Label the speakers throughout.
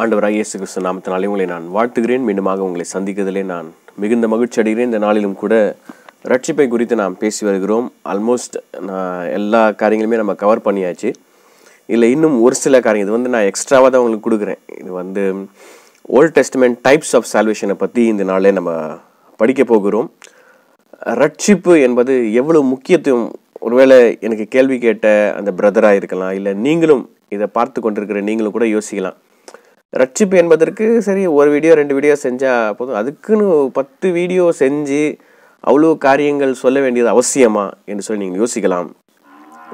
Speaker 1: ஆண்டவராக இயேசு கிறிஸ்து நாமத்தினாலே உங்களை நான் வாழ்த்துகிறேன். மீண்டுமாக உங்களை சந்திக்கிறதிலே நான் மிகுந்த மகிழ்ச்சி அடைகிறேன். இந்த நாளிலும் கூட ரட்சிப்பை குறித்து நாம் பேசி வருகிறோம். ஆல்மோஸ்ட் நான் எல்லா காரியங்களுமே நம்ம கவர் பண்ணியாச்சு. இல்லை இன்னும் ஒரு சில காரியம். இது வந்து நான் எக்ஸ்ட்ராவாக தான் உங்களுக்கு கொடுக்குறேன். இது வந்து ஓல்ட் டெஸ்ட்மெண்ட் டைப்ஸ் ஆஃப் சால்வேஷனை பற்றி இந்த நாளே நம்ம படிக்க போகிறோம். ரட்சிப்பு என்பது எவ்வளோ முக்கியத்துவம்? ஒருவேளை எனக்கு கேள்வி கேட்ட அந்த பிரதராக இருக்கலாம். இல்லை நீங்களும் இதை பார்த்து கொண்டிருக்கிற நீங்களும் கூட யோசிக்கலாம். ரட்சிப்பு என்பதற்கு சரி ஒரு வீடியோ ரெண்டு வீடியோ செஞ்சால் போதும். அதுக்குன்னு பத்து வீடியோ செஞ்சு அவ்வளோ காரியங்கள் சொல்ல வேண்டியது அவசியமா என்று சொல்லி நீங்கள் யோசிக்கலாம்.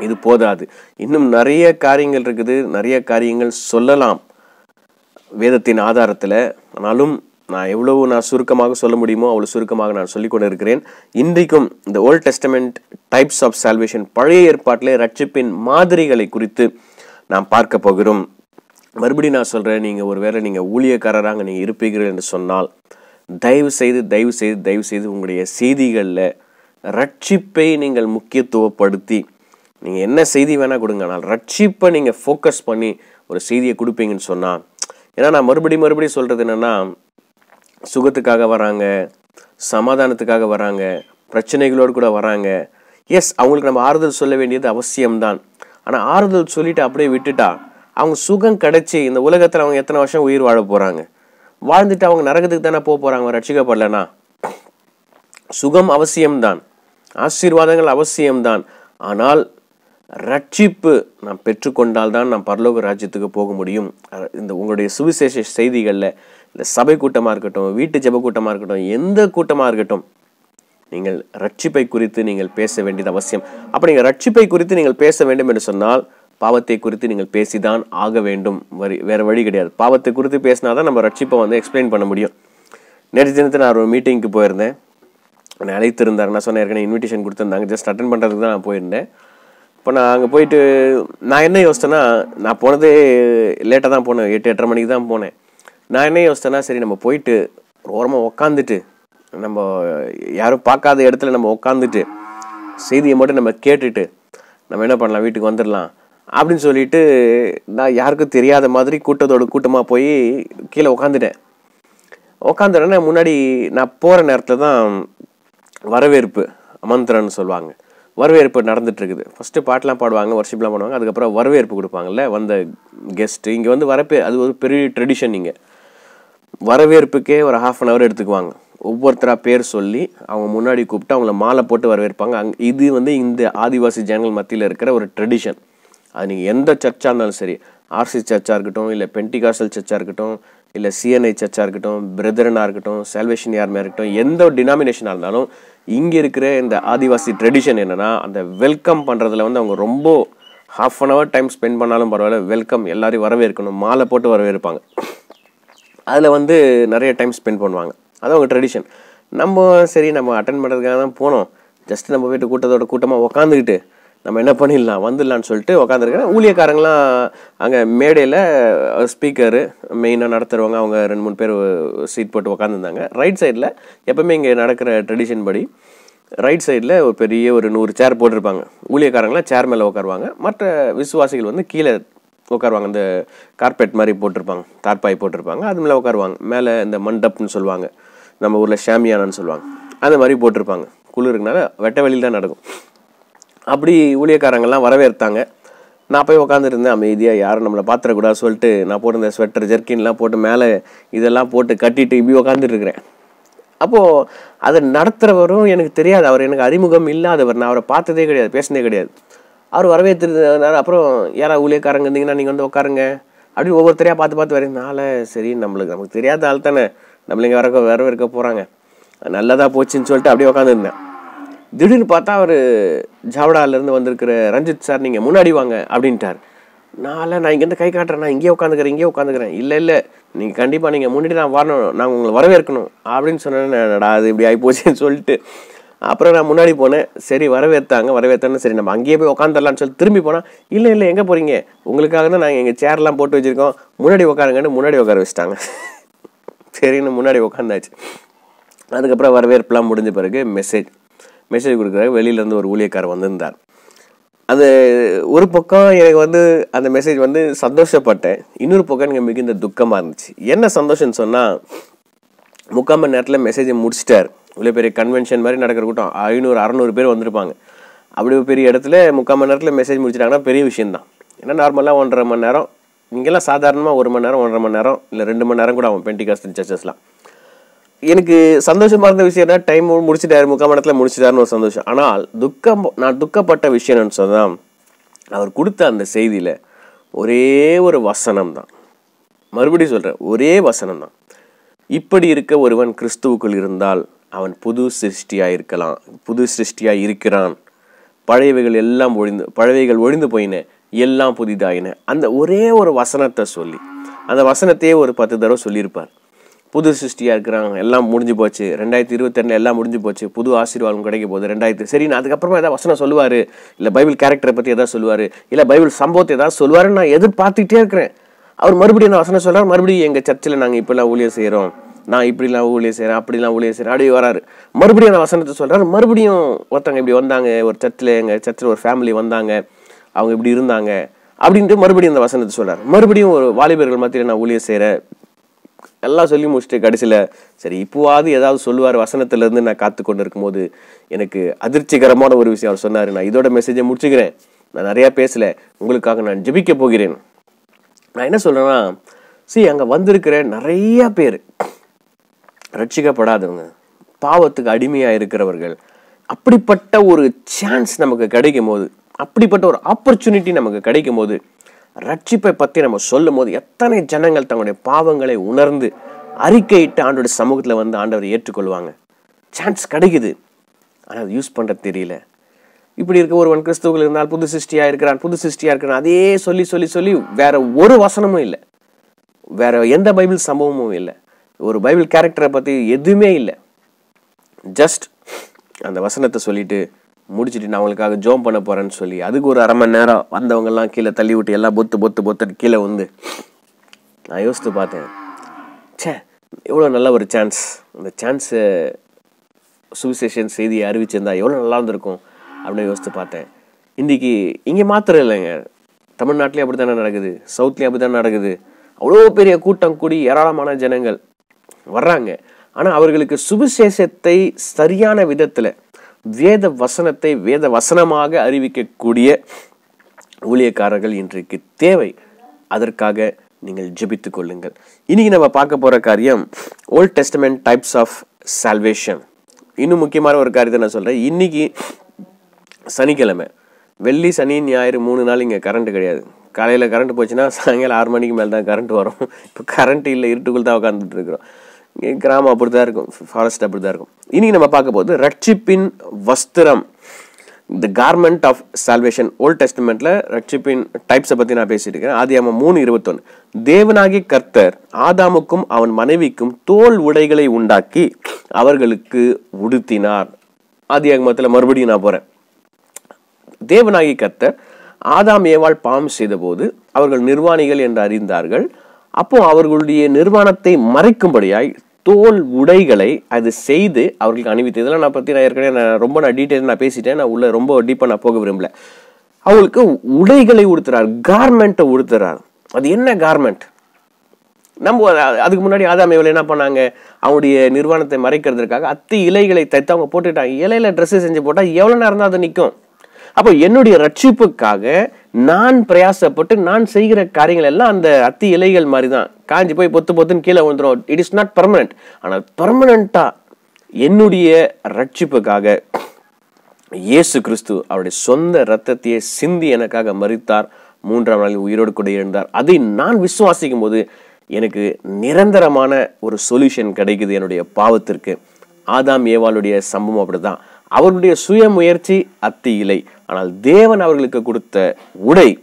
Speaker 1: இது போதாது. இன்னும் நிறைய காரியங்கள் இருக்குது. நிறைய காரியங்கள் சொல்லலாம். வேதத்தின் ஆதாரத்தில். ஆனாலும் நான் எவ்வளவு நான் சுருக்கமாக சொல்ல முடியுமோ அவ்வளோ சுருக்கமாக நான் சொல்லிக் கொண்டு இருக்கிறேன் இன்றைக்கும் இந்த old testament types of salvation பழைய ஏற்பாட்டிலே ரட்சிப்பின் மாதிரிகளை குறித்து நாம் பார்க்க போகிறோம். மறுபடியும் நான் சொல்கிறேன் நீங்கள் ஒரு வேளை நீங்கள் ஊழியக்காரராக நீங்கள் இருப்பீர்கள் என்று சொன்னால் தயவு செய்து தயவு செய்து தயவு செய்து உங்களுடைய செய்திகளில் ரட்சிப்பை நீங்கள் முக்கியத்துவப்படுத்தி நீங்கள் என்ன செய்தி வேணால் கொடுங்க. ஆனால் ரட்சிப்பை நீங்கள் ஃபோக்கஸ் பண்ணி ஒரு செய்தியை கொடுப்பீங்கன்னு சொன்னால் ஏன்னா நான் மறுபடியும் மறுபடியும் சொல்கிறது என்னென்னா சுகத்துக்காக வராங்க சமாதானத்துக்காக வராங்க பிரச்சனைகளோடு கூட வராங்க. எஸ் அவங்களுக்கு நம்ம ஆறுதல் சொல்ல வேண்டியது அவசியம்தான். ஆனால் ஆறுதல் சொல்லிவிட்டு அப்படியே விட்டுட்டா அவங்க சுகம் கிடச்சி இந்த உலகத்தில் அவங்க எத்தனை வருஷம் உயிர் வாழ போகிறாங்க வாழ்ந்துட்டு அவங்க நரகத்துக்கு தானே போக போகிறாங்க ரட்சிக்கப்படலனா சுகம் அவசியம்தான். ஆசீர்வாதங்கள் அவசியம்தான். ஆனால் ரட்சிப்பு நாம் பெற்றுக்கொண்டால் தான் நாம் பரலோக ராஜ்யத்துக்கு போக முடியும். இந்த உங்களுடைய சுவிசேஷ செய்திகளில் இந்த சபை கூட்டமாக இருக்கட்டும் வீட்டு ஜப கூட்டமாக இருக்கட்டும் எந்த கூட்டமாக இருக்கட்டும் நீங்கள் ரட்சிப்பை குறித்து நீங்கள் பேச வேண்டியது அவசியம். அப்போ நீங்கள் ரட்சிப்பை குறித்து நீங்கள் பேச வேண்டும் என்று சொன்னால் பாவத்தை குறித்து நீங்கள் பேசிதான் ஆக வேண்டும். வரி வேறு வழி கிடையாது. பாவத்தை குறித்து பேசினா தான் நம்ம ரட்சிப்பை வந்து எக்ஸ்பிளைன் பண்ண முடியும். நேற்று தினத்தில் நான் ஒரு மீட்டிங்க்கு போயிருந்தேன். என்னை அழைத்திருந்தார். நான் சொன்னேன் ஏற்கனவே இன்விடேஷன் கொடுத்துருந்தாங்க. ஜஸ்ட் அட்டன் பண்ணுறதுக்கு தான் நான் போயிருந்தேன். இப்போ நான் அங்கே போயிட்டு நான் என்ன யோசித்தேன்னா நான் போனதே லேட்டாக தான் போனேன். எட்டு எட்டரை மணிக்கு தான் போனேன். நான் என்ன யோசித்தேன்னா சரி நம்ம போயிட்டு ஓரமாக உக்காந்துட்டு நம்ம யாரும் பார்க்காத இடத்துல நம்ம உக்காந்துட்டு செய்தியை மட்டும் நம்ம கேட்டுட்டு நம்ம என்ன பண்ணலாம்? வீட்டுக்கு வந்துடலாம் அப்படின்னு சொல்லிட்டு நான் யாருக்கும் தெரியாத மாதிரி கூட்டத்தோட கூட்டமாக போய் கீழே உக்காந்துட்டேன். உக்காந்துட்டேன்னா முன்னாடி நான் போகிற நேரத்தில் தான் வரவேற்பு அமந்திரன்னு சொல்லுவாங்க. வரவேற்பு நடந்துட்டு இருக்குது. ஃபஸ்ட்டு பாட்டெலாம் பாடுவாங்க வர்ஷிப்லாம் பண்ணுவாங்க அதுக்கப்புறம் வரவேற்பு கொடுப்பாங்கல்ல வந்த கெஸ்ட்டு இங்கே வந்து வரப்பே அது ஒரு பெரிய ட்ரெடிஷன் இங்கே. வரவேற்புக்கே ஒரு ஹாஃப் அன் ஹவர் எடுத்துக்குவாங்க. ஒவ்வொருத்தராக பேர் சொல்லி அவங்க முன்னாடி கூப்பிட்டு அவங்கள மாலை போட்டு வரவேற்பாங்க. அங் இது வந்து இந்த ஆதிவாசி ஜனங்கள் மத்தியில் இருக்கிற ஒரு ட்ரெடிஷன் அது நீங்கள் எந்த சர்ச்சாக இருந்தாலும் சரி ஆர்சி சர்ச்சாக இருக்கட்டும் இல்லை பென்டிகாசல் சர்ச்சாக இருக்கட்டும் இல்லை சிஎன்ஐ சர்ச்சாக இருக்கட்டும் பிரதரனாக இருக்கட்டும் சால்வேஷன் யாருமே இருக்கட்டும் எந்த ஒரு டினாமினேஷனாக இருந்தாலும் இங்கே இருக்கிற இந்த ஆதிவாசி ட்ரெடிஷன் என்னென்னா அந்த வெல்கம் பண்ணுறதுல வந்து அவங்க ரொம்ப half an hour time spend பண்ணாலும் பரவாயில்ல வெல்கம் எல்லாரையும் வரவேற்கணும் மாலை போட்டு வரவேற்பாங்க. அதில் வந்து நிறைய டைம் ஸ்பெண்ட் பண்ணுவாங்க. அது அவங்க ட்ரெடிஷன் நம்ம சரி நம்ம அட்டன் பண்ணுறதுக்காக தான் போனோம். ஜஸ்ட் நம்ம போய்ட்டு கூட்டத்தோட கூட்டமாக உக்காந்துக்கிட்டு நம்ம என்ன பண்ணிடலாம் வந்துடலான்னு சொல்லிட்டு உக்காந்துருக்கேன் ஊழியக்காரங்களாம் அங்கே மேடையில் ஸ்பீக்கரு மெயினாக நடத்துகிறவங்க அவங்க ரெண்டு மூணு பேர் சீட் போட்டு உக்காந்துருந்தாங்க. ரைட் சைடில் எப்போவுமே இங்கே நடக்கிற ட்ரெடிஷன் படி ரைட் சைடில் ஒரு பெரிய ஒரு நூறு சேர் போட்டிருப்பாங்க. ஊழியக்காரங்களாம் சேர் மேலே உட்காருவாங்க மற்ற விசுவாசிகள் வந்து கீழே உட்காருவாங்க இந்த கார்பெட் மாதிரி போட்டிருப்பாங்க. தார்பாய் போட்டிருப்பாங்க. அது மேலே உட்காருவாங்க மேலே இந்த மண்டப்னு சொல்லுவாங்க. நம்ம ஊரில் ஷாமியானான்னு சொல்லுவாங்க. அந்த மாதிரி போட்டிருப்பாங்க. குளிருக்குனால வெட்ட வெளியில் தான் நடக்கும். அப்படி ஊழியக்காரங்கள்லாம் வரவேற்றாங்க நான் போய் உட்காந்துருந்தேன் அமைதியாக யாரும் நம்மளை பார்த்துடக்கூடாது சொல்லிட்டு நான் போட்டிருந்த ஸ்வெட்டர் ஜெர்கின்லாம் போட்டு மேலே இதெல்லாம் போட்டு கட்டிட்டு இப்படி உட்காந்துருக்கிறேன் அப்போது அதை நடத்துகிறவரும் எனக்கு தெரியாது. அவர் எனக்கு அறிமுகம் இல்லாதவர். நான் அவரை பார்த்ததே கிடையாது பேசினதே கிடையாது. அவர் வரவேற்றிருந்தார் அப்புறம் யாராவது ஊழியக்காரங்க இருந்தீங்கன்னா நீங்கள் வந்து உட்காருங்க அப்படி ஒவ்வொருத்தரையாக பார்த்து பார்த்து வரதுனால சரி நம்மளுக்கு நமக்கு தெரியாத ஆள் தானே. நம்மளுங்க வர வரவேற்க போகிறாங்க நல்லதாக போச்சுன்னு சொல்லிட்டு அப்படியே உட்காந்துருந்தேன் திடீர்னு பார்த்தா அவர் ஜாவடாலேருந்து வந்திருக்கிற ரஞ்சித் சார் நீங்கள் முன்னாடி வாங்க அப்படின்ட்டார். நான் நான் இங்கேருந்து கை காட்டுறேன். நான் இங்கேயே உட்காந்துக்கிறேன் இங்கேயே உட்காந்துக்கிறேன். இல்லை இல்லை. நீங்கள் கண்டிப்பாக நீங்கள் முன்னாடி நான் வரணும். நான் உங்களை வரவேற்கணும். அப்படின்னு சொன்னேன் அது இப்படி ஆகி போச்சுன்னு சொல்லிட்டு. அப்புறம் நான் முன்னாடி போனேன். சரி வரவேற்றாங்க. வரவேற்றான்னு சரி நம்ம அங்கேயே போய் உட்காந்துடலான்னு சொல்லி திரும்பி போனால் இல்லை இல்லை. எங்கே போகிறீங்க உங்களுக்காக தான் நாங்கள் எங்கள் சேர்லாம் போட்டு வச்சுருக்கோம். முன்னாடி உட்காருங்கன்னு முன்னாடி உட்கார வச்சுட்டாங்க. சரின்னு முன்னாடி உட்காந்தாச்சு. அதுக்கப்புறம் வரவேற்பெலாம் முடிஞ்ச பிறகு மெசேஜ் மெசேஜ் கொடுக்குறாரு. வெளியிலேருந்து ஒரு ஊழியக்காரர் வந்திருந்தார். அது ஒரு பக்கம் எனக்கு வந்து அந்த மெசேஜ் வந்து சந்தோஷப்பட்டேன். இன்னொரு பக்கம் எனக்கு மிகுந்த துக்கமாக இருந்துச்சு. என்ன சந்தோஷம்னு சொன்னால் முக்கால் மணி நேரத்தில் மெசேஜை முடிச்சிட்டார். இவ்வளோ பெரிய கன்வென்ஷன் மாதிரி நடக்கிற கூட்டம். ஐநூறு அறநூறு பேர் வந்திருப்பாங்க. அப்படி பெரிய இடத்துல முக்கால் மணி நேரத்தில் மெசேஜ் முடிச்சிட்டாங்கன்னா பெரிய விஷயம்தான். ஏன்னா நார்மலாக ஒன்றரை மணி நேரம் இங்கெல்லாம் சாதாரணமாக ஒரு மணி நேரம் ஒன்றரை மணி நேரம் இல்லை ரெண்டு மணி நேரம் கூட ஆகும். பென்டிகாஸ்ட் சர்ச்சஸ்லாம் எனக்கு சந்தோஷமா இருந்த விஷயம் என்ன டைம் முடிச்சிட்டாரு முக்கால் மணத்தில் முடிச்சிட்டாருன்னு ஒரு சந்தோஷம். ஆனால் துக்கம் நான் துக்கப்பட்ட விஷயம் என்னன்னு சொன்னால் அவர் கொடுத்த அந்த செய்தியில் ஒரே ஒரு வசனம் தான் மறுபடியும் சொல்கிறேன் ஒரே வசனம் தான் இப்படி இருக்க ஒருவன் கிறிஸ்துவுக்குள் இருந்தால் அவன் புது சிருஷ்டியாக இருக்கலாம் புது சிருஷ்டியாக இருக்கிறான். பழையவைகள் எல்லாம் ஒழிந்து பழையவைகள் ஒழிந்து போயின எல்லாம் புதிதாயின. அந்த ஒரே ஒரு வசனத்தை சொல்லி அந்த வசனத்தையே ஒரு பத்து தடவை சொல்லியிருப்பார். புது சிருஷ்டியாக இருக்கிறாங்க. எல்லாம் முடிஞ்சு போச்சு. ரெண்டாயிரத்தி இருபத்தெண்டில் எல்லாம் முடிஞ்சு போச்சு. புது ஆசீர்வாதம் கிடைக்க போகுது. ரெண்டாயிரத்தி சரி நான் அதுக்கப்புறமா ஏதாவது வசனம் சொல்லுவார்? இல்லை பைபிள் கேரக்டரை பற்றி எதாவது சொல்லுவார்? இல்லை பைபிள் சம்பவத்தை ஏதாவது சொல்லுவாருன்னு நான் எதிர்பார்த்துக்கிட்டே இருக்கிறேன். அவர் மறுபடியும் நான் வசனம் சொல்கிறார் மறுபடியும் எங்கள் சர்ச்சில் நாங்கள் இப்படிலாம் ஊழியர் செய்கிறோம் நான் இப்படிலாம் ஊழியர் செய்கிறேன் அப்படிலாம் ஊழியர் செய்கிறேன் அப்படியே வராரு. மறுபடியும் அந்த வசனத்தை சொல்கிறார் மறுபடியும் ஒருத்தவங்க இப்படி வந்தாங்க. ஒரு சர்ச்சில் எங்கள் சர்ச்சில் ஒரு ஃபேமிலி வந்தாங்க. அவங்க இப்படி இருந்தாங்க. அப்படின்ட்டு மறுபடியும் அந்த வசனத்தை சொல்கிறார் மறுபடியும் ஒரு வாலிபர்கள் மத்தியில் நான் ஊழியர் செய்கிறேன் எல்லாம் சொல்லி முடிச்சுட்டு கடைசியில். சரி இப்போவாது ஏதாவது சொல்லுவார் வசனத்திலேருந்து நான் காத்து கொண்டு இருக்கும்போது எனக்கு அதிர்ச்சிகரமான ஒரு விஷயம் அவர் சொன்னார். நான் இதோட மெசேஜை முடிச்சுக்கிறேன். நான் நிறையா பேசலை. உங்களுக்காக நான் ஜெபிக்க போகிறேன். நான் என்ன சொல்கிறேன்னா சி அங்கே வந்திருக்கிற நிறைய பேர் ரட்சிக்கப்படாதவங்க பாவத்துக்கு அடிமையாக இருக்கிறவர்கள் அப்படிப்பட்ட ஒரு சான்ஸ் நமக்கு கிடைக்கும் போது அப்படிப்பட்ட ஒரு ஆப்பர்ச்சுனிட்டி நமக்கு கிடைக்கும் போது ரட்சிப்பை பற்றி நம்ம சொல்லும் போது எத்தனை ஜனங்கள் தங்களுடைய பாவங்களை உணர்ந்து அறிக்கையிட்டு ஆண்டோட சமூகத்தில் வந்து ஆண்டவர் ஏற்றுக்கொள்வாங்க? சான்ஸ் கிடைக்குது. ஆனால் அது யூஸ் பண்ணுறது தெரியல. இப்படி இருக்க ஒருவன் கிறிஸ்துவர்கள் இருந்தால் புது சிருஷ்டியாக இருக்கிறான் புது சிருஷ்டியாக இருக்கிறான். அதே சொல்லி சொல்லி சொல்லி வேற ஒரு வசனமும் இல்லை. வேற எந்த பைபிள் சம்பவமும் இல்லை. ஒரு பைபிள் கேரக்டரை பற்றி எதுவுமே இல்லை. ஜஸ்ட் அந்த வசனத்தை சொல்லிட்டு முடிச்சுட்டு நான் அவங்களுக்காக ஜோம் பண்ண போகிறேன்னு சொல்லி அதுக்கு ஒரு அரை மணி நேரம் வந்தவங்கெல்லாம் கீழே தள்ளி விட்டு எல்லாம் பொத்து பொத்து பொத்துட்டு கீழே வந்து நான் யோசித்து பார்த்தேன். ச்சே எவ்வளோ நல்ல ஒரு சான்ஸ் அந்த சான்ஸை சுவிசேஷன் செய்தியை அறிவிச்சிருந்தா எவ்வளோ நல்லா இருந்திருக்கும் அப்படின்னு யோசித்து பார்த்தேன். இன்றைக்கி இங்கே மாத்திரம் இல்லைங்க. தமிழ்நாட்டிலே அப்படி தானே நடக்குது? சவுத்லேயும் அப்படி தானே நடக்குது? அவ்வளோ பெரிய கூட்டம் கூடி ஏராளமான ஜனங்கள் வர்றாங்க. ஆனால் அவர்களுக்கு சுவிசேஷத்தை சரியான விதத்தில் வேத வசனத்தை வேத வசனமாக அறிவிக்கக்கூடிய ஊழியக்காரர்கள் இன்றைக்கு தேவை. அதற்காக நீங்கள் ஜெபித்துக் கொள்ளுங்கள். இன்னைக்கு நம்ம பார்க்க போற காரியம் old testament types of salvation இன்னும் முக்கியமான ஒரு காரியத்தை நான் சொல்றேன். இன்னைக்கு சனிக்கிழமை. வெள்ளி சனி ஞாயிறு மூணு நாள் இங்கே கரண்ட் கிடையாது. காலையில் கரண்ட் போச்சுன்னா சாயங்காலம் ஆறு மணிக்கு மேலே தான் கரண்ட் வரும். இப்போ கரண்ட் இல்லை இருட்டுக்குள் தான் உட்காந்துட்டு இருக்கிறோம். கிராமம் அப்படி தான் இருக்கும். ஃபாரஸ்ட் அப்படி தான் இருக்கும். இன்னைக்கு நம்ம பார்க்க போது ரட்சிப்பின் வஸ்திரம். The garment of salvation old டெஸ்ட்மெண்ட்ல ரட்சிப்பின் டைப்ஸை பற்றி நான் பேசிட்டு இருக்கேன் ஆதியாம மூணு இருபத்தொன்று தேவனாகி கர்த்தர் ஆதாமுக்கும் அவன் மனைவிக்கும் தோல் உடைகளை உண்டாக்கி அவர்களுக்கு உடுத்தினார். ஆதியாகமத்தில் மறுபடியும் நான் போகிறேன் தேவனாகி கர்த்தர் ஆதாம் ஏவாள் பாவம் செய்தபோது அவர்கள் நிர்வாணிகள் என்று அறிந்தார்கள். அப்போ அவர்களுடைய நிர்வாணத்தை மறைக்கும்படியாய் தோல் உடைகளை அது செய்து அவர்களுக்கு அணிவித்து இதெல்லாம் நான் பற்றி நான் ஏற்கனவே நான் ரொம்ப நான் டீட்டெயில் நான் பேசிட்டேன். நான் உள்ள ரொம்ப டீப்பாக நான் போக விரும்பல. அவங்களுக்கு உடைகளை உடுத்துறார் கார்மெண்ட்டை உடுத்துறார். அது என்ன கார்மெண்ட் நம்ம அதுக்கு முன்னாடி ஆதாமியவில் என்ன பண்ணாங்க? அவனுடைய நிர்வாணத்தை மறைக்கிறதுக்காக அத்தி இலைகளை தைத்து அவங்க போட்டுட்டாங்க இலையில ட்ரெஸ்ஸு செஞ்சு போட்டால் எவ்வளோ நேரம் தான் அது நிற்கும்? அப்போ என்னுடைய ரட்சிப்புக்காக நான் பிரயாசப்பட்டு நான் செய்கிற காரியங்கள் எல்லாம் அந்த அத்தி இலைகள் மாதிரி தான் காஞ்சி போய் பொத்து பொத்துன்னு கீழே விழுந்துரும். இட் இஸ் நாட் பர்மனன்ட் ஆனால் பர்மனண்ட்டாக என்னுடைய ரட்சிப்புக்காக இயேசு கிறிஸ்து அவருடைய சொந்த ரத்தத்தையே சிந்தி எனக்காக மறித்தார் மூன்றாம் நாளில் உயிரோடு கூட எழுந்தார். அதை நான் விசுவாசிக்கும் போது எனக்கு நிரந்தரமான ஒரு சொல்யூஷன் கிடைக்குது என்னுடைய பாவத்திற்கு. ஆதாம் ஏவாளுடைய சம்பவம் அப்படிதான். அவருடைய சுய முயற்சி அத்தி இலை ஆனால் தேவன் அவர்களுக்கு கொடுத்த உடை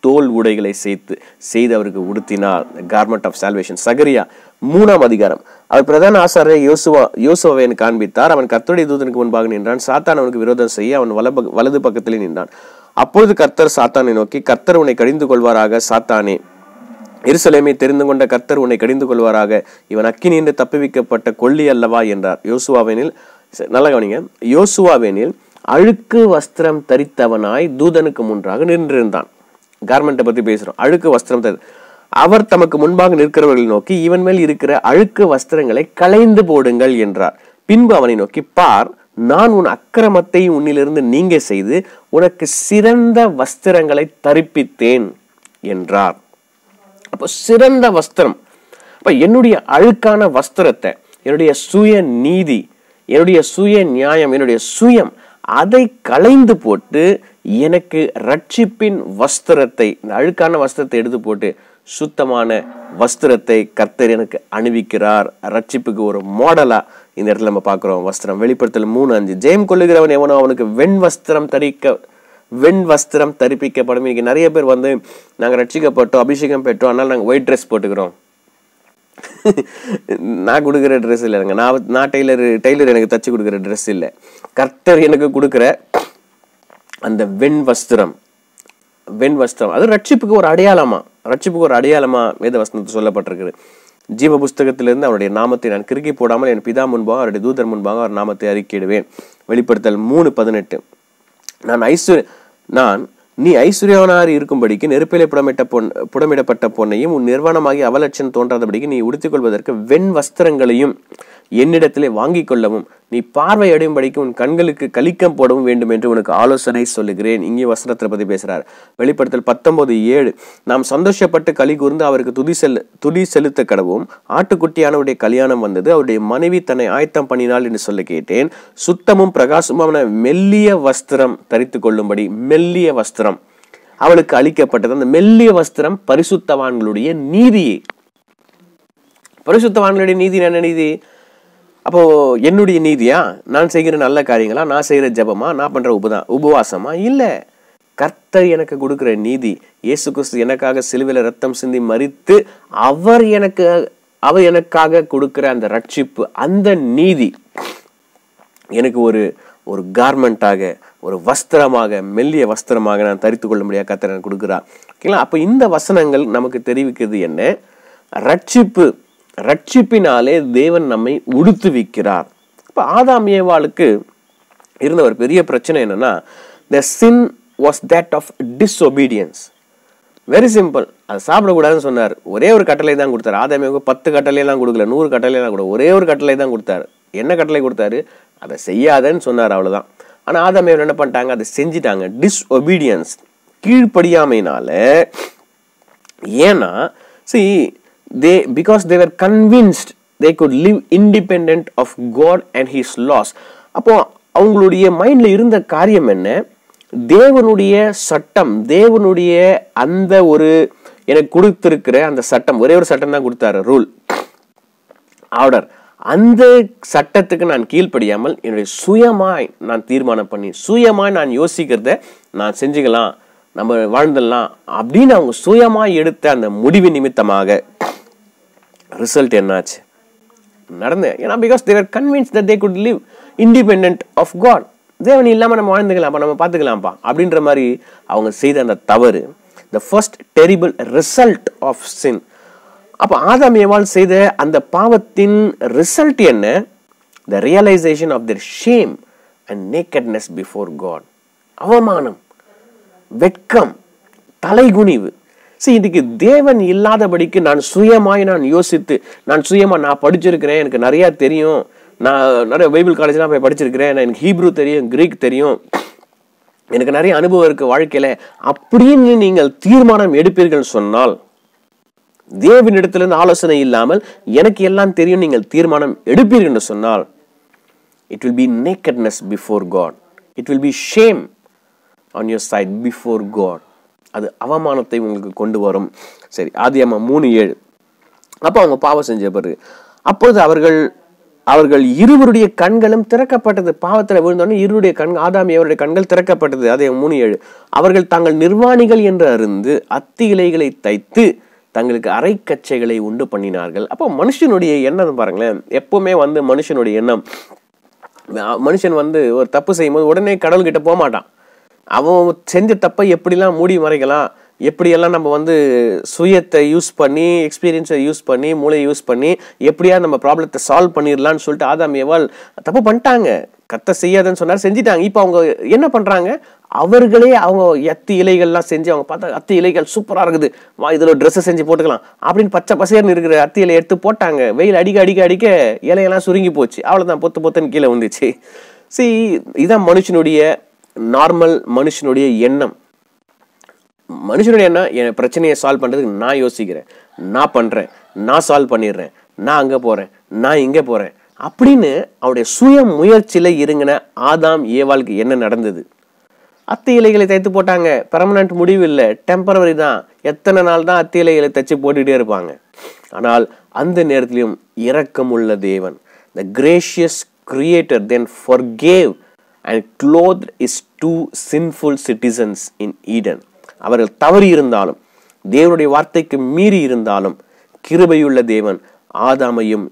Speaker 1: தோல் உடைகளை சேர்த்து செய்து அவருக்கு உடுத்தினார். கார்மெண்ட் ஆஃப் சால்வேஷன் சகரியா மூணாம் அதிகாரம். அவர் பிரதான ஆசாரிய யோசுவா யோசுவாவை காண்பித்தார். அவன் கர்த்தருடைய தூதனுக்கு முன்பாக நின்றான். சாத்தான் அவனுக்கு விரோதம் செய்ய அவன் வலப வலது பக்கத்திலே நின்றான். அப்பொழுது கர்த்தர் சாத்தானை நோக்கி கர்த்தர் உன்னை கடிந்து கொள்வாராக சாத்தானே. எருசலேமை தெரிந்து கொண்ட கர்த்தர் உன்னை கடிந்து கொள்வாராக. இவன் அக்கினி என்று தப்புவிக்கப்பட்ட கொள்ளி அல்லவா? என்றார். யோசுவாவெனில் நல்லா கவனிங்க. யோசுவாவேனில் அழுக்கு வஸ்திரம் தரித்தவனாய் தூதனுக்கு முன்பாக நின்றிருந்தான். கார்மெண்ட்டை பத்தி பேசுகிறோம் அழுக்கு வஸ்திரம் தரி அவர் தமக்கு முன்பாக நிற்கிறவர்களை நோக்கி இவன் மேல் இருக்கிற அழுக்கு வஸ்திரங்களை களைந்து போடுங்கள் என்றார். பின்பு அவனை நோக்கி பார் நான் உன் அக்கிரமத்தை உன்னிலிருந்து நீங்க செய்து உனக்கு சிறந்த வஸ்திரங்களை தரிப்பித்தேன் என்றார். அப்போ சிறந்த வஸ்திரம். அப்ப என்னுடைய அழுக்கான வஸ்திரத்தை என்னுடைய சுய நீதி என்னுடைய சுய நியாயம் என்னுடைய சுயம் அதை களைந்து போட்டு எனக்கு ரட்சிப்பின் வஸ்திரத்தை அழுக்கான வஸ்திரத்தை எடுத்து போட்டு சுத்தமான வஸ்திரத்தை கர்த்தர் எனக்கு அணிவிக்கிறார். ரட்சிப்புக்கு ஒரு மாடலா இந்த இடத்துல நம்ம பார்க்குறோம். வஸ்திரம் வெளிப்படுத்தல் மூணு அஞ்சு. ஜெயம் கொள்ளுகிறவன் எவனோ அவனுக்கு வெண் வஸ்திரம் தரிக்க வெண் வஸ்திரம் தரிப்பிக்கப்படும். இன்னைக்கு நிறைய பேர் வந்து நாங்கள் ரட்சிக்கப்பட்டோம் அபிஷேகம் பெற்றோம் அதனால நாங்கள் ஒயிட் ட்ரெஸ் போட்டுக்கிறோம். நான் கொடுக்குற ட்ரெஸ் இல்லைங்க நான் நான் டெய்லர் டெய்லர் எனக்கு தச்சு கொடுக்குற ட்ரெஸ் இல்லை. கர்த்தர் எனக்கு கொடுக்குற அந்த வெண் வஸ்திரம். வெண் வஸ்திரம். அது ரட்சிப்புக்கு ஒரு அடையாளமா? ரட்சிப்புக்கு ஒரு அடையாளமா வேத வஸ்திரத்தை சொல்லப்பட்டிருக்குது. ஜீவ புஸ்தகத்திலிருந்து அவருடைய நாமத்தை நான் கிறுக்கி போடாமல் என் பிதா முன்பாக அவருடைய தூதர் முன்பாக அவர் நாமத்தை அறிக்கையிடுவேன். வெளிப்படுத்தல் மூணு பதினெட்டு. நான் ஐஸ்வர் நான் நீ ஐஸ்வர்யவனாரி இருக்கும்படிக்கு நெருப்பிலே புடமிட்ட பொன் புடமிடப்பட்ட பொன்னையும் உன் நிர்வாணமாகி அவலட்சம் தோன்றாதபடிக்கு நீ உடுத்திக் கொள்வதற்கு வெண் வஸ்திரங்களையும் என்னிடத்திலே வாங்கிக் கொள்ளவும் நீ பார்வையடையும்படிக்கு உன் கண்களுக்கு கலிக்கம் போடவும் வேண்டும் என்று உனக்கு ஆலோசனை சொல்லுகிறேன். இங்கே வசனத்தை பற்றி பேசுகிறார் வெளிப்படுத்தல் பத்தொன்பது ஏழு. நாம் சந்தோஷப்பட்டு களி கூர்ந்து அவருக்கு துதி செல் துதி செலுத்த கடவும் ஆட்டுக்குட்டியானவருடைய கல்யாணம் வந்தது அவருடைய மனைவி தன்னை ஆயத்தம் பண்ணினாள் என்று சொல்ல கேட்டேன். சுத்தமும் பிரகாசமான மெல்லிய வஸ்திரம் தரித்து கொள்ளும்படி மெல்லிய வஸ்திரம். அவளுக்கு அளிக்கப்பட்டது அந்த மெல்லிய வஸ்திரம் பரிசுத்தவான்களுடைய நீதியே. பரிசுத்தவான்களுடைய நீதி என்ன நீதி? அப்போது என்னுடைய நீதியா? நான் செய்கிற நல்ல காரியங்களா? நான் செய்கிற ஜெபமா? நான் பண்ணுற உபதா உபவாசமா? இல்லை. கர்த்தர் எனக்கு கொடுக்குற நீதி இயேசு கிறிஸ்து எனக்காக சிலுவையில் ரத்தம் சிந்தி மறித்து அவர் எனக்கு அவர் எனக்காக கொடுக்குற அந்த ரட்சிப்பு அந்த நீதி எனக்கு ஒரு ஒரு கார்மெண்ட்டாக ஒரு வஸ்திரமாக மெல்லிய வஸ்திரமாக நான் தரித்து கொள்ள முடியாது கர்த்தர் எனக்கு ஓகேங்களா? அப்போ இந்த வசனங்கள் நமக்கு தெரிவிக்கிறது என்ன? ரட்சிப்பு. ரட்சிப்பினாலே தேவன் நம்மை உடுத்துவிக்கிறார் இப்போ ஆதாம் ஏவாளுக்கு இருந்த ஒரு பெரிய பிரச்சனை என்னன்னா the sin was that of disobedience very simple அது சாப்பிடக்கூடாதுன்னு சொன்னார். ஒரே ஒரு கட்டளை தான் கொடுத்தார். ஆதாமியாவுக்கு பத்து கட்டளையெல்லாம் கொடுக்கல. நூறு கட்டளையெல்லாம் கூட ஒரே ஒரு கட்டளை தான் கொடுத்தாரு. என்ன கட்டளை கொடுத்தாரு? அதை செய்யாதன்னு சொன்னார் அவ்வளோதான் ஆனால் ஆதாமியவர் என்ன பண்ணிட்டாங்க? அதை செஞ்சிட்டாங்க. டிஸ்ஒபீடியன்ஸ் கீழ்ப்படியாமைனால ஏன்னா see they because they were convinced they could live independent of God and his laws அப்போ அவங்களுடைய மைண்டில் இருந்த காரியம் என்ன? தேவனுடைய சட்டம் தேவனுடைய அந்த ஒரு எனக்கு கொடுத்துருக்கிற அந்த சட்டம் ஒரே ஒரு சட்டம் தான் கொடுத்தாரு ரூல் ஆர்டர் அந்த சட்டத்துக்கு நான் கீழ்ப்படியாமல் என்னுடைய சுயமாய் நான் தீர்மானம் பண்ணி சுயமாய் நான் யோசிக்கிறத நான் செஞ்சுக்கலாம் நம்ம வாழ்ந்துடலாம் அப்படின்னு அவங்க சுயமாய் எடுத்த அந்த முடிவு நிமித்தமாக ரிசல்ட் என்னாச்சு? நடந்து ஏன்னா because they're convince that they could live independent of God தேவன் இல்லாமல் நம்ம வாழ்ந்துக்கலாம்ப்பா நம்ம பார்த்துக்கலாம்ப்பா அப்படின்ற மாதிரி அவங்க செய்த அந்த தவறு the first terrible result of sin அப்போ ஆதாம் ஏவால் செய்த அந்த பாவத்தின் ரிசல்ட் என்ன? The realisation of their shame and nakedness before God அவமானம் வெட்கம் தலைகுனிவு. சரி இதுக்கு தேவன் இல்லாதபடிக்கு நான் சுயமாய் நான் யோசித்து நான் சுயமாக நான் படிச்சிருக்கிறேன் எனக்கு நிறையா தெரியும். நான் நிறைய பைபிள் காலேஜ்லாம் போய் படிச்சிருக்கிறேன் நான் எனக்கு ஹீப்ரூ தெரியும் கிரீக் தெரியும். எனக்கு நிறைய அனுபவம் இருக்குது வாழ்க்கையில். அப்படின்னு நீங்கள் தீர்மானம் எடுப்பீர்கள் சொன்னால் தேவனிடத்திலிருந்து ஆலோசனை இல்லாமல் எனக்கு எல்லாம் தெரியும் நீங்கள் தீர்மானம் எடுப்பீர்கள் என்று சொன்னால் it will be nakedness before God it will be shame on your side before God அது அவமானத்தை உங்களுக்கு கொண்டு வரும். சரி ஆதி அம்மா மூணு ஏழு. அப்போ அவங்க பாவம் செஞ்ச பிறகு அப்பொழுது அவர்கள் அவர்கள் இருவருடைய கண்களும் திறக்கப்பட்டது. பாவத்தில் விழுந்தோடனே இருவருடைய கண் ஆதாமி அவருடைய கண்கள் திறக்கப்பட்டது. அதே மூணு ஏழு. அவர்கள் தாங்கள் நிர்வாணிகள் என்று அறிந்து அத்தி இலைகளை தைத்து தங்களுக்கு அரைக்கச்சைகளை உண்டு பண்ணினார்கள். அப்போ மனுஷனுடைய எண்ணம் பாருங்களேன். எப்பவுமே வந்து மனுஷனுடைய எண்ணம். மனுஷன் வந்து ஒரு தப்பு செய்யும்போது உடனே கடவுள்கிட்ட போக மாட்டான். அவன் செஞ்ச தப்பை எப்படிலாம் மூடி மறைக்கலாம் எப்படியெல்லாம் நம்ம வந்து சுயத்தை யூஸ் பண்ணி எக்ஸ்பீரியன்ஸை யூஸ் பண்ணி மூளையை யூஸ் பண்ணி எப்படியா நம்ம ப்ராப்ளத்தை சால்வ் பண்ணிடலாம்னு சொல்லிட்டு ஆதாம் ஏவால் தப்பு பண்ணிட்டாங்க. கத்த செய்யாதுன்னு சொன்னார் செஞ்சிட்டாங்க. இப்போ அவங்க என்ன பண்ணுறாங்க அவர்களே அவங்க அத்தி இலைகள்லாம் செஞ்சு அவங்க பார்த்தா அத்தி இலைகள் சூப்பராக இருக்குது. வா இதில் ட்ரெஸ்ஸை செஞ்சு போட்டுக்கலாம். அப்படின்னு பச்சை பசேர்னு இருக்கிற அத்தி இலையை எடுத்து போட்டாங்க. வெயில் அடிக்க அடிக்க அடிக்க இலையெல்லாம் சுருங்கி போச்சு. அவ்வளோதான் பொத்து பொத்துன்னு கீழே வந்துச்சு சி இதான் மனுஷனுடைய நார்மல் மனுஷனுடைய எண்ணம். மனுஷனுடைய எண்ணம் என் பிரச்சனையை சால்வ் பண்ணுறதுக்கு நான் யோசிக்கிறேன். நான் பண்றேன். நான் சால்வ் பண்ணிடுறேன். நான் அங்க போறேன். நான் இங்க போறேன். அப்படின்னு அவருடைய சுய முயற்சியில இருங்கின ஆதாம் ஏவாளுக்கு என்ன நடந்தது? அத்தி இலைகளை தைத்து போட்டாங்க. பெர்மனண்ட் முடிவு இல்லை. டெம்பரவரி தான். எத்தனை நாள் தான் அத்தி இலைகளை தைச்சு போட்டுக்கிட்டே இருப்பாங்க. ஆனால் அந்த நேரத்திலையும் இரக்கமுள்ள தேவன் the gracious creator then forgave and clothed his two sinful citizens in Eden அவர்கள் தவறி இருந்தாலும் தேவனுடைய வார்த்தைக்கு மீறி இருந்தாலும் கிருபையுள்ள தேவன் ஆதாமையும்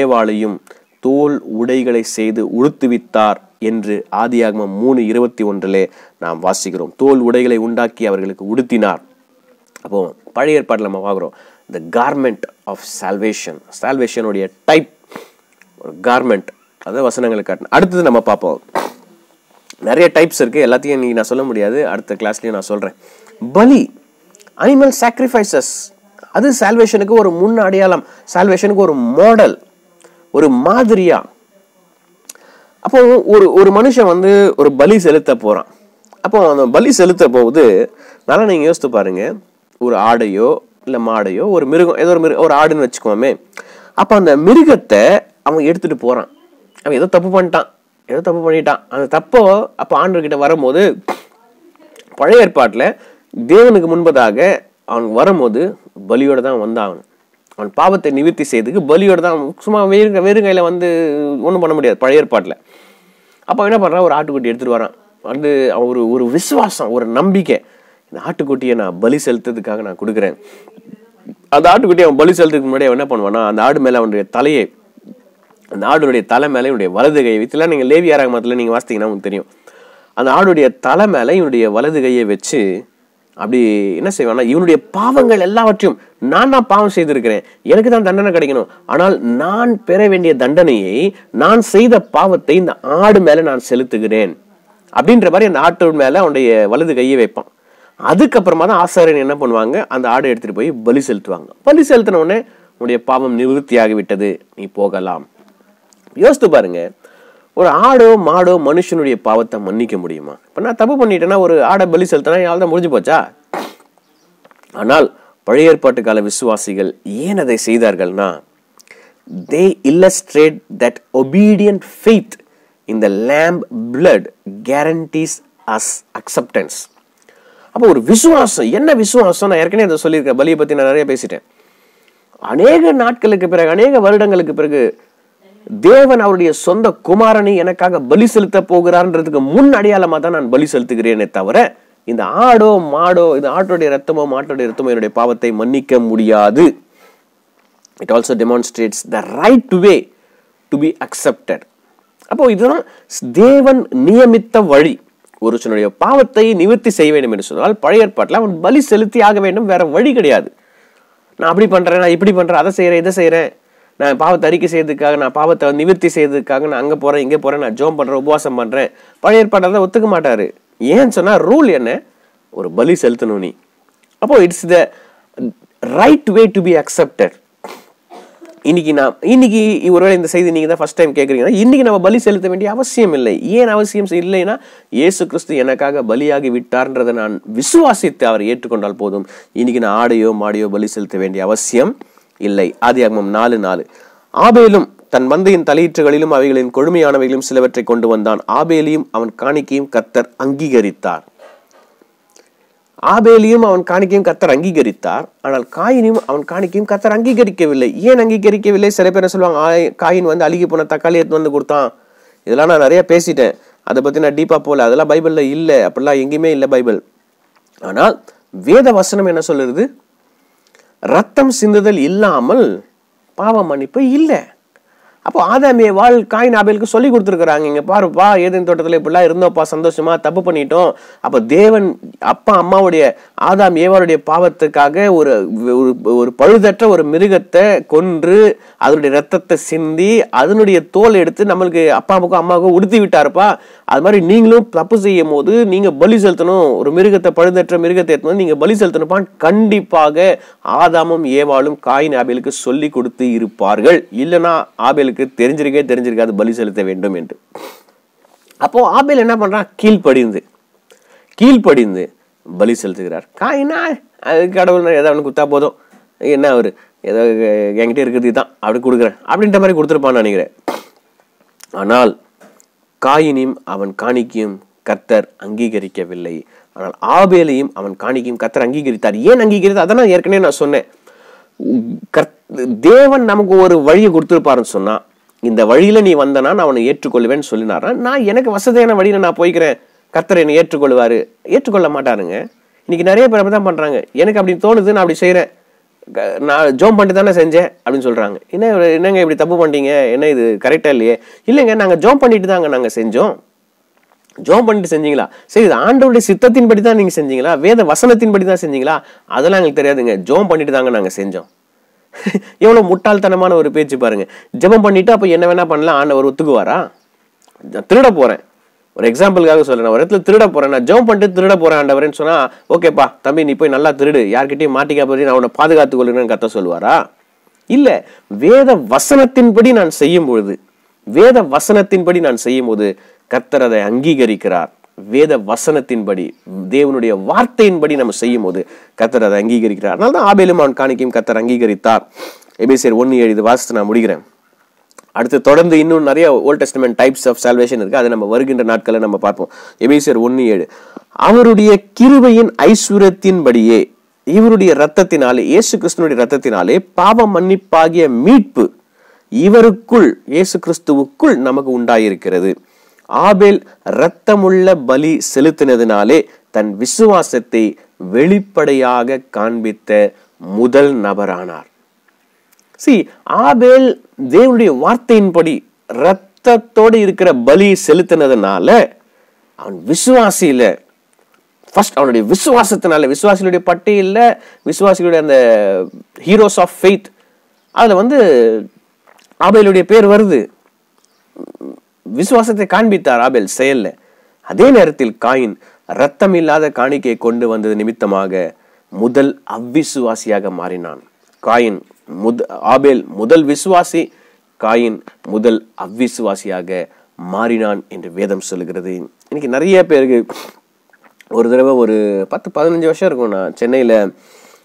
Speaker 1: ஏவாளையும் தோல் உடைகளை செய்து உடுத்துவித்தார் என்று ஆதியாகமம் மூணு இருபத்தி ஒன்றிலே நாம் வாசிக்கிறோம். தோல் உடைகளை உண்டாக்கி அவர்களுக்கு உடுத்தினார். அப்போ பழைய ஏற்பாட்டில் நம்ம பார்க்குறோம். த கார்மெண்ட் ஆஃப் சால்வேஷன் சால்வேஷனுடைய டைப் ஒரு கார்மெண்ட் அதை வசனங்களை காட்டின. அடுத்தது நம்ம பார்ப்போம். நிறைய டைப்ஸ் இருக்குது எல்லாத்தையும் இன்னைக்கு நான் சொல்ல முடியாது. அடுத்த கிளாஸ்லயும் நான் சொல்கிறேன் பலி அனிமல் சாக்ரிஃபைசஸ் அது சால்வேஷனுக்கு ஒரு முன் அடையாளம். சால்வேஷனுக்கு ஒரு மாடல் ஒரு மாதிரியா? அப்போ ஒரு ஒரு மனுஷன் வந்து ஒரு பலி செலுத்த போகிறான் அப்போ அந்த பலி செலுத்த போகுது. நல்லா நீங்கள் யோசித்து பாருங்க. ஒரு ஆடையோ இல்லை மாடையோ ஒரு மிருகம் ஏதோ ஒரு மிருக ஒரு ஆடுன்னு வச்சுக்கோமே. அப்போ அந்த மிருகத்தை அவன் எடுத்துகிட்டு போகிறான் அவன் ஏதோ தப்பு பண்ணிட்டான். ஏதோ தப்பு பண்ணிட்டான். அந்த தப்போ அப்போ ஆண்டவர்கிட்ட வரும்போது பழைய ஏற்பாட்டில் தேவனுக்கு முன்பதாக அவன் வரும்போது பலியோடு தான் வந்தாகணும் அவன் பாவத்தை நிவர்த்தி செய்ததுக்கு பலியோடு தான் சும்மா வேறு வேறு கையில் வந்து ஒன்றும் பண்ண முடியாது பழைய ஏற்பாட்டில். அப்போ என்ன பண்ணுறான் ஒரு ஆட்டுக்குட்டி எடுத்துகிட்டு வரான். வந்து ஒரு ஒரு விசுவாசம் ஒரு நம்பிக்கை. இந்த ஆட்டுக்குட்டியை நான் பலி செலுத்துறதுக்காக நான் கொடுக்குறேன். அந்த ஆட்டுக்குட்டி அவன் பலி செலுத்துறதுக்கு முன்னாடி அவன் என்ன பண்ணுவான்னா அந்த ஆடு மேலே அவனுடைய தலையை அந்த ஆடுடைய தலை மேலே இவனுடைய வலது கையை வைத்துலாம் நீங்கள் லேவியாராக மதத்தில் நீங்கள் வாசித்தீங்கன்னா உங்களுக்கு தெரியும். அந்த ஆடுடைய தலை மேலே இவனுடைய வலது கையை வச்சு அப்படி என்ன செய்வான்னா இவனுடைய பாவங்கள் எல்லாவற்றையும் நான் நான் பாவம் செய்திருக்கிறேன். எனக்கு தான் தண்டனை கிடைக்கணும். ஆனால் நான் பெற வேண்டிய தண்டனையை நான் செய்த பாவத்தை இந்த ஆடு மேலே நான் செலுத்துகிறேன். அப்படின்ற மாதிரி அந்த ஆட்டு மேலே அவனுடைய வலது கையை வைப்பான். அதுக்கப்புறமா தான் ஆசாரியன் என்ன பண்ணுவாங்க அந்த ஆடை எடுத்துகிட்டு போய் பலி செலுத்துவாங்க. பலி செலுத்தின உடனே உன்னுடைய பாவம் நிவர்த்தியாகிவிட்டது. நீ போகலாம். யோசித்து பாருங்க. ஒரு ஆடோ மாடோ மனுஷனுடைய பாவத்தை மன்னிக்க முடியுமா? இப்போ நான் தப்பு பண்ணிட்டேன்னா ஒரு ஆடை பலி செலுத்தினா யால் தான் முடிஞ்சு போச்சா? ஆனால் பழைய ஏற்பாட்டு கால விசுவாசிகள் ஏன் அதை செய்தார்கள்னா they illustrate that obedient faith in the lamb blood guarantees us acceptance அப்போ ஒரு விசுவாசம் என்ன விசுவாசம்? நான் ஏற்கனவே அதை சொல்லியிருக்கேன் பலியை பற்றி நான் நிறைய பேசிட்டேன். அநேக நாட்களுக்கு பிறகு அநேக வருடங்களுக்கு பிறகு தேவன் அவருடைய சொந்த குமாரனை எனக்காக பலி செலுத்த போகிறார்ன்றதுக்கு முன் அடையாளமாக தான் நான் பலி செலுத்துகிறேனே தவிர இந்த ஆடோ மாடோ இந்த ஆட்டோடைய ரத்தமோ மாட்டோடைய ரத்தமோ என்னுடைய பாவத்தை மன்னிக்க முடியாது. It also demonstrates the right way to be accepted அப்போ இதுதான் தேவன் நியமித்த வழி. ஒருவனுடைய பாவத்தை நிவர்த்தி செய்ய வேண்டும் என்று சொன்னால் பழைய ஏற்பாட்டில் அவன் பலி செலுத்தி ஆக வேண்டும் வேற வழி கிடையாது. நான் அப்படி பண்ணுறேன் நான் இப்படி பண்ணுறேன் அதை செய்கிறேன் இதை செய்கிறேன் நான் பாவத்தை அறிக்கை செய்யறதுக்காக நான் பாவத்தை நிவர்த்தி செய்யறதுக்காக நான் அங்கே போகிறேன் இங்கே போகிறேன் நான் ஜோம் பண்ணுறேன் உபவாசம் பண்ணுறேன் பழைய ஏற்பாட்டில் தான் ஒத்துக்க மாட்டாரு. ஏன்னு சொன்னால் ரூல் என்ன? ஒரு பலி செலுத்தணும் நீ. அப்போ it's the right way to be accepted இன்னைக்கு நான் இன்னைக்கு ஒருவேளை இந்த செய்தி நீங்கள் தான் ஃபஸ்ட் டைம் கேட்குறீங்கன்னா இன்னைக்கு நம்ம பலி செலுத்த வேண்டிய அவசியம் இல்லை. ஏன் அவசியம் இல்லைன்னா இயேசு கிறிஸ்து எனக்காக பலியாகி விட்டார்ன்றதை நான் விசுவாசித்து அவர் ஏற்றுக்கொண்டால் போதும். இன்னைக்கு நான் ஆடையோ மாடையோ பலி செலுத்த வேண்டிய அவசியம் இல்லை. ஆதியாகமம் நாலு நாலு. ஆபேலும் தன் மந்தையின் தலையீற்றுகளிலும் அவைகளின் கொடுமையானவைகளும் சிலவற்றை கொண்டு வந்தான். ஆபேலியும் அவன் காணிக்கையும் கத்தர் அங்கீகரித்தார். ஆபேலியும் அவன் காணிக்கையும் கத்தர் அங்கீகரித்தார். ஆனால் காயினையும் அவன் காணிக்கையும் கத்தர் அங்கீகரிக்கவில்லை. ஏன் அங்கீகரிக்கவில்லை? சில பேர் என்ன சொல்லுவாங்க காயின் வந்து அழுகி போன தக்காளி எடுத்து வந்து கொடுத்தான். இதெல்லாம் நான் நிறைய பேசிட்டேன். அதை பத்தி நான் டீப்பா போல அதெல்லாம் பைபிள்ல இல்லை. அப்படிலாம் எங்கேயுமே இல்லை பைபிள். ஆனால் வேத வசனம் என்ன சொல்லுறது ரத்தம் சிந்துதல் இல்லாமல் பாவ மன்னிப்பு இல்லை. அப்போ ஆதாமிய வாழ் காயின் ஆபேலுக்கு சொல்லி கொடுத்துருக்குறாங்க. இங்கே பாருப்பா ஏதேன் தோட்டத்தில் இப்படிலாம் இருந்தோப்பா சந்தோஷமா தப்பு பண்ணிட்டோம். அப்போ தேவன் அப்பா அம்மாவுடைய ஆதாம் ஏவாளுடைய பாவத்துக்காக ஒரு ஒரு- ஒரு பழுதற்ற ஒரு மிருகத்தை கொன்று அதனுடைய ரத்தத்தை சிந்தி அதனுடைய தோல் எடுத்து நம்மளுக்கு அப்பாவுக்கும் அம்மாவுக்கும் உடுத்தி விட்டாருப்பா. அது மாதிரி நீங்களும் தப்பு செய்யும் போது நீங்கள் பலி செலுத்தணும். ஒரு மிருகத்தை பழுதற்ற மிருகத்தை எடுத்து நீங்கள் பலி செலுத்தணுப்பான் கண்டிப்பாக ஆதாமும் ஏவாளும் காயின் ஆபேலுக்கு சொல்லி கொடுத்து இருப்பார்கள். இல்லைன்னா ஆபேலுக்கு தெரிஞ்சிருக்கே தெரிஞ்சிருக்காது பலி செலுத்த வேண்டும் என்று. அப்போது ஆபேல் என்ன பண்ணுறான் கீழ்ப்படிந்து கீழ்ப்படிந்து பலி செலுத்துகிறார். காயினா அது கடவுள் ஏதாவது ஒன்று குத்தா போதும். என்ன அவர்? ஏதோ என்கிட்ட இருக்கிறது தான் அப்படி கொடுக்குறேன். அப்படின்ற மாதிரி கொடுத்துருப்பான்னு நினைக்கிறேன். ஆனால் காயினையும் அவன் காணிக்கையும் கர்த்தர் அங்கீகரிக்கவில்லை. ஆனால் ஆபேலையும் அவன் காணிக்கையும் கர்த்தர் அங்கீகரித்தார். ஏன் அங்கீகரித்தார்? அதான் நான் ஏற்கனவே நான் சொன்னேன். கர்த்- தேவன் நமக்கு ஒரு வழியை கொடுத்துருப்பாருன்னு சொன்னா இந்த வழியில நீ வந்தனா நான் அவனை ஏற்றுக்கொள்வேன்னு சொல்லினாரா? நான் எனக்கு வசதியான வழியில நான் போய்க்கிறேன். கர்த்தர் என்னை ஏற்றுக்கொள்வாரு. ஏற்றுக்கொள்ள மாட்டாருங்க. இன்னைக்கு நிறைய பேர் அப்படி தான் பண்ணுறாங்க எனக்கு அப்படி தோணுது நான் அப்படி செய்கிறேன் நான் ஜோம் பண்ணிட்டு தானே செஞ்சேன் அப்படின்னு சொல்கிறாங்க என்ன என்னங்க இப்படி தப்பு பண்ணிட்டீங்க? என்ன இது கரெக்டாக இல்லையே? இல்லைங்க நாங்கள் ஜோம் பண்ணிட்டு தாங்க நாங்கள் செஞ்சோம். ஜோம் பண்ணிட்டு செஞ்சீங்களா? சரி இது ஆண்டவருடைய சித்தத்தின்படி தான் நீங்கள் செஞ்சீங்களா? வேத வசனத்தின்படி தான் செஞ்சீங்களா? அதெல்லாம் எங்களுக்கு தெரியாதுங்க. ஜோம் பண்ணிட்டு தாங்க நாங்கள் செஞ்சோம். எவ்வளோ முட்டாள்தனமான ஒரு பேச்சு பாருங்க. ஜெபம் பண்ணிவிட்டு அப்போ என்ன வேணால் பண்ணலாம்? ஆண்டவர் ஒத்துக்குவாரா? திருட போகிறேன் ஒரு எக்ஸாம்பிளுக்காக சொல்றேன் நான் ஒரு இடத்துல திருட போகிறேன் நான் ஜம்ப் பண்ணிட்டு திருட போகிறேன் ஆண்டவரேன்னு சொன்னால் ஓகேப்பா தம்பி நீ போய் நல்லா திருடு. யார்கிட்டையும் மாட்டிக்கா போய் நான் உன்னை பாதுகாத்துக் கொள்ளுன்னு கத்த சொல்லுவாரா? இல்லை வேத வசனத்தின்படி நான் செய்யும் பொழுது வேத வசனத்தின்படி நான் செய்யும் போது கர்த்தர் அதை அங்கீகரிக்கிறார். வேத வசனத்தின்படி தேவனுடைய வார்த்தையின்படி நம்ம செய்யும் போது கர்த்தர் அதை அங்கீகரிக்கிறார். அதனால தான் ஆபேலும் அவன் காணிக்கையும் கர்த்தர் அங்கீகரித்தார். எபேசியர் ஒன்று எழுது இது வாசித்து நான் முடிக்கிறேன். அடுத்து தொடர்ந்து இன்னும் நிறைய old testament types of salvation இருக்குது அதை நம்ம வருகின்ற நாட்களை நம்ம பார்ப்போம். எபேசியர் ஒன்னு ஏழு. அவருடைய கிருபையின் ஐஸ்வர்யத்தின்படியே இவருடைய ரத்தத்தினாலே இயேசு கிறிஸ்துனுடைய ரத்தத்தினாலே பாவ மன்னிப்பாகிய மீட்பு இவருக்குள் இயேசு கிறிஸ்துவுக்குள் நமக்கு உண்டாயிருக்கிறது. ஆபேல் இரத்தமுள்ள பலி செலுத்தினதினாலே தன் விசுவாசத்தை வெளிப்படையாக காண்பித்த முதல் நபரானார். சி ஆபேல் தேவனுடைய வார்த்தையின்படி ரத்தத்தோடு இருக்கிற பலி செலுத்தினதுனால அவன் விசுவாசியில ஃபஸ்ட் அவனுடைய விசுவாசத்தினால விசுவாசிகளுடைய பட்டியல்ல விசுவாசிகளுடைய அந்த ஹீரோஸ் ஆஃப் ஃபெய்த் அதுல வந்து ஆபேலுடைய பேர் வருது. விசுவாசத்தை காண்பித்தார் ஆபேல் செயல்ல. அதே நேரத்தில் காயின் ரத்தம் இல்லாத காணிக்கையை கொண்டு வந்தது நிமித்தமாக முதல் அவ்விசுவாசியாக மாறினான். காயின் முத் ஆபேல் முதல் விசுவாசி காயின் முதல் அவ்விசுவாசியாக மாறினான் என்று வேதம் சொல்லுகிறது. இன்னைக்கு நிறைய பேருக்கு ஒரு தடவை ஒரு பத்து பதினஞ்சு வருஷம் இருக்கும். நான் சென்னையில்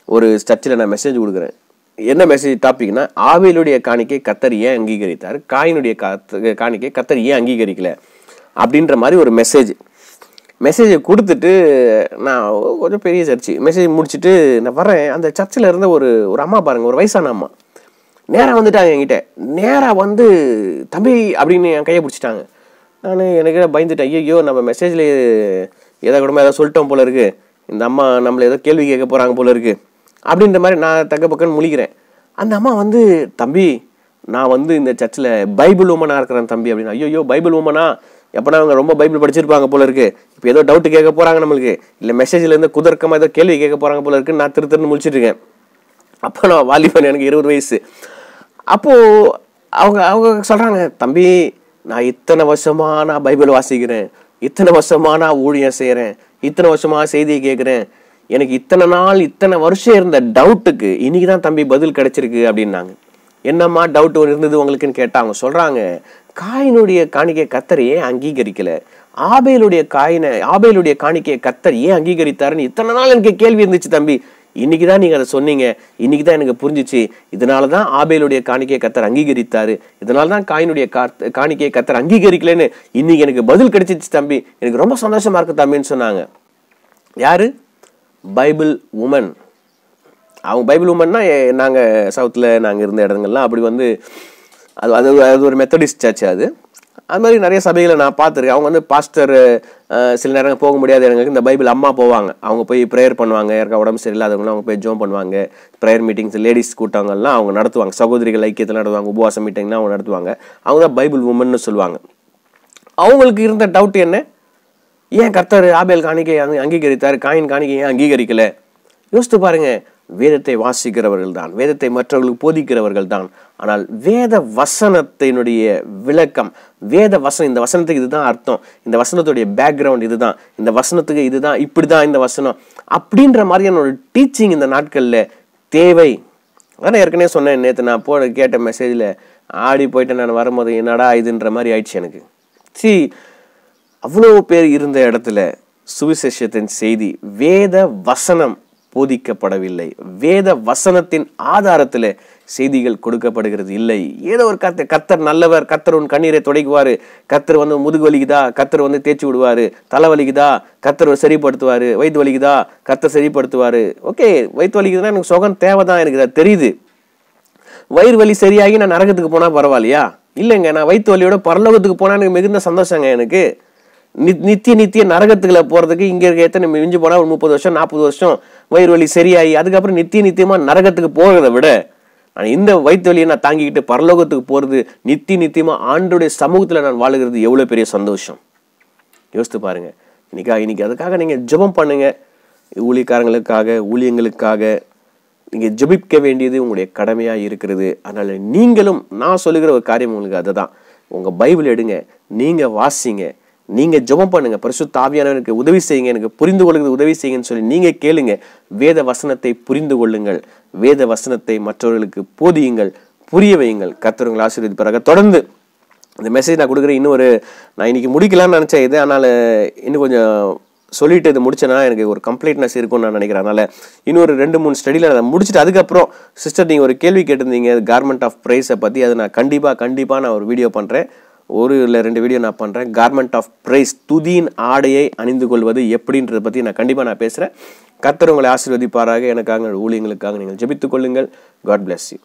Speaker 1: ஒரு சர்ச்சில் நான் மெசேஜ் கொடுக்குறேன். என்ன மெசேஜ் டாபிக்னா ஆவியலுடைய காணிக்கை கத்தர் ஏன் அங்கீகரித்தார்? காயினுடைய காத்து காணிக்கை கத்தர் ஏன் அங்கீகரிக்கல? அப்படின்ற மாதிரி ஒரு மெசேஜ் மெசேஜை கொடுத்துட்டு நான் கொஞ்சம் பெரிய சர்ச்சு. மெசேஜ் முடிச்சுட்டு நான் வரேன் அந்த சர்ச்சில் இருந்த ஒரு ஒரு அம்மா பாருங்கள் ஒரு வயசான அம்மா. நேராக வந்துட்டாங்க என்கிட்ட. நேராக வந்து தம்பி அப்படின்னு என் கையை பிடிச்சிட்டாங்க. நான் எனக்கு பயந்துட்டேன். ஐயோ நம்ம மெசேஜில் ஏதோ கூட ஏதோ சொல்லிட்டோம் போல இருக்கு. இந்த அம்மா நம்மளை ஏதோ கேள்வி கேட்க போகிறாங்க போல இருக்கு. அப்படின்ற மாதிரி நான் தக்க பக்கம்னு முழிக்கிறேன். அந்த அம்மா வந்து தம்பி நான் வந்து இந்த சர்ச்சில் பைபிள் உமனாக இருக்கிறேன் தம்பி அப்படின்னு. ஐயோ பைபிள் உமனா எப்பனா அவங்க ரொம்ப பைபிள் படிச்சிருப்பாங்க போல இருக்கு. இப்போ ஏதோ டவுட் கேட்க போகிறாங்க நம்மளுக்கு. இல்லை மெசேஜில் இருந்து குதர்க்கமாக ஏதோ கேள்வி கேட்க போகிறாங்க போல இருக்குன்னு நான் திரு திருன்னு முழிச்சிட்டு அப்போ நான் வாலிபன் எனக்கு இருபது வயசு. அப்போ அவங்க அவங்க சொல்றாங்க தம்பி நான் இத்தனை வருஷமா நான் பைபிள் வாசிக்கிறேன். இத்தனை வருஷமா நான் ஊழியம் செய்கிறேன் இத்தனை வருஷமா செய்தியை கேட்குறேன். எனக்கு இத்தனை நாள் இத்தனை வருஷம் இருந்த டவுட்டுக்கு இன்னைக்கு தான் தம்பி பதில் கிடைச்சிருக்கு அப்படின்னாங்க. என்னம்மா டவுட் இருந்தது உங்களுக்குன்னு கேட்டால் அவங்க சொல்கிறாங்க காயினுடைய காணிக்கை கத்தர் ஏன் அங்கீகரிக்கல? ஆபேலுடைய காயினை ஆபேலுடைய காணிக்கையை கத்தர் ஏன் அங்கீகரித்தாருன்னு இத்தனை நாள் எனக்கு கேள்வி இருந்துச்சு தம்பி. இன்னைக்கு தான் நீங்கள் அதை சொன்னீங்க. இன்னைக்கு தான் எனக்கு புரிஞ்சிச்சு. இதனால தான் ஆபேலுடைய காணிக்கையை கத்தர் அங்கீகரித்தாரு. இதனால தான் காயினுடைய காத்- காணிக்கையை கத்தர் அங்கீகரிக்கலன்னு இன்னைக்கு எனக்கு பதில் கிடைச்சிச்சு தம்பி. எனக்கு ரொம்ப சந்தோஷமா இருக்கு தம்பின்னு சொன்னாங்க. யாரு? Bible woman. அவங்க பைபிள் உமன்னா நாங்கள் சவுத்தில் நாங்கள் இருந்த இடங்கள்லாம் அப்படி வந்து அது அது அது ஒரு மெத்தடிஸ்ட் சர்ச் அது. அது மாதிரி நிறைய சபைகளை நான் பார்த்துருக்கேன். அவங்க வந்து பாஸ்டர் சில நேரம் போக முடியாத. இடங்களுக்கு இந்த பைபிள் அம்மா போவாங்க. அவங்க போய் ப்ரேயர் பண்ணுவாங்க. யாருக்கா உடம்பு சரியில்லாதவங்களும் அவங்க போய் ஜோம் பண்ணுவாங்க. ப்ரேயர் மீட்டிங்ஸ் லேடிஸ் கூட்டங்கள்லாம் அவங்க நடத்துவாங்க. சகோதரிகள் ஐக்கியத்தில் நடத்துவாங்க. உபவாசம் மீட்டிங்லாம் அவங்க நடத்துவாங்க. அவங்க தான் பைபிள் உமன்னு சொல்லுவாங்க. அவங்களுக்கு இருந்த டவுட் என்ன? ஏன் கர்த்தர் ஆபேல் காணிக்கை அங்கீகரித்தார்? காயின் காணிக்கை ஏன் அங்கீகரிக்கல? யோசித்து பாருங்கள் வேதத்தை வாசிக்கிறவர்கள் தான். வேதத்தை மற்றவர்களுக்கு போதிக்கிறவர்கள் தான். ஆனால் வேத வசனத்தினுடைய விளக்கம் வேத வசனம் இந்த வசனத்துக்கு இதுதான் அர்த்தம். இந்த வசனத்துடைய பேக்ரவுண்ட் இதுதான். இந்த வசனத்துக்கு இதுதான் இப்படிதான் இந்த வசனம். அப்படின்ற மாதிரியான ஒரு டீச்சிங் இந்த நாட்களில் தேவை. அதான் ஏற்கனவே சொன்னேன் நேற்று நான் போ கேட்ட மெசேஜில் ஆடி போயிட்டு நான் வரும்போது என்னடா இதுன்ற மாதிரி ஆயிடுச்சு எனக்கு. சி அவ்வளோ பேர் இருந்த இடத்துல சுவிசேஷத்தின் செய்தி வேத வசனம் போதிக்கப்படவில்லை. வேத வசனத்தின் ஆதாரத்தில் செய்திகள் கொடுக்கப்படுகிறது. இல்லை. ஏதோ ஒரு கத்த கத்தர் நல்லவர் கத்தர் உன் கண்ணீரை துடைக்குவார். கத்தர் வந்து முதுகு வலிக்குதா? கத்தர் வந்து தேய்ச்சி விடுவார். தலை வலிக்குதா? கத்தர் சரிப்படுத்துவார். வயிற்று வலிக்குதா? கத்தர் சரிப்படுத்துவார். ஓகே வயிற்று வலிக்குதுன்னா எனக்கு சுகம் தேவை தான் எனக்கு அது தெரியுது. வயிறு வலி சரியாகி நான் நரகத்துக்கு போனால் பரவாயில்லையா? இல்லைங்க நான் வயிற்று வலியோட பரலோகத்துக்கு போனால் எனக்கு மிகுந்த சந்தோஷங்க எனக்கு. நித்திய நித்திய நரகத்துக்குள்ள போகிறதுக்கு இங்கே இருக்க எத்தனை மிஞ்சி போனால் ஒரு முப்பது வருஷம் நாற்பது வருஷம் வயிறு வலி சரியாகி அதுக்கப்புறம் நித்திய நித்தியமாக நரகத்துக்கு போகிறத விட நான் இந்த வயிற்று வலியை நான் தாங்கிக்கிட்டு பரலோகத்துக்கு போகிறது நித்திய நித்தியமாக ஆண்டுடைய சமூகத்தில் நான் வாழுகிறது எவ்வளோ பெரிய சந்தோஷம். யோசித்து பாருங்க. இன்னைக்கா இன்னைக்கு அதுக்காக நீங்கள் ஜெபம் பண்ணுங்கள் ஊழியக்காரங்களுக்காக ஊழியங்களுக்காக நீங்கள் ஜெபிக்க வேண்டியது உங்களுடைய கடமையாக இருக்கிறது. அதனால் நீங்களும் நான் சொல்லுகிற ஒரு காரியம் உங்களுக்கு அதுதான். உங்கள் பைபிள் எடுங்க. நீங்கள் வாசிங்க. நீங்கள் ஜெபம் பண்ணுங்க. பரிசு தாவியானவனுக்கு உதவி செய்யுங்க. எனக்கு புரிந்து கொள்ளுங்க உதவி செய்யுங்கன்னு சொல்லி நீங்கள் கேளுங்க. வேத வசனத்தை புரிந்து கொள்ளுங்கள். வேத வசனத்தை மற்றவர்களுக்கு போதியுங்கள். புரிய வையுங்கள். கர்த்தர் ஆசீர்வதிப்பாராக. தொடர்ந்து இந்த மெசேஜ் நான் கொடுக்குறேன் இன்னும் ஒரு நான் இன்னைக்கு முடிக்கலாம்னு நினச்சேன். இது அதனால் இன்னும் கொஞ்சம் சொல்லிட்டு இது முடிச்சேன்னா எனக்கு ஒரு கம்ப்ளீட்னஸ் இருக்கும்னு நான் நினைக்கிறேன். அதனால் இன்னொரு ரெண்டு மூணு ஸ்டடியில் அதை முடிச்சுட்டு அதுக்கப்புறம் சிஸ்டர் நீங்கள் ஒரு கேள்வி கேட்டிருந்தீங்க. கார்மெண்ட் ஆஃப் ப்ரைஸை பற்றி அதை நான் கண்டிப்பாக கண்டிப்பாக நான் ஒரு வீடியோ பண்ணுறேன் ஒரு இல்லை ரெண்டு வீடியோ நான் பண்ணுறேன் கார்மெண்ட் ஆஃப் பிரைஸ் துதியின் ஆடையை அணிந்து கொள்வது எப்படின்றத பற்றி நான் கண்டிப்பாக நான் பேசுகிறேன் கத்தர் உங்களை ஆசீர்வதிப்பாராக. எனக்காக ஊழியங்களுக்காக நீங்கள் ஜெபித்துக் கொள்ளுங்கள். God bless you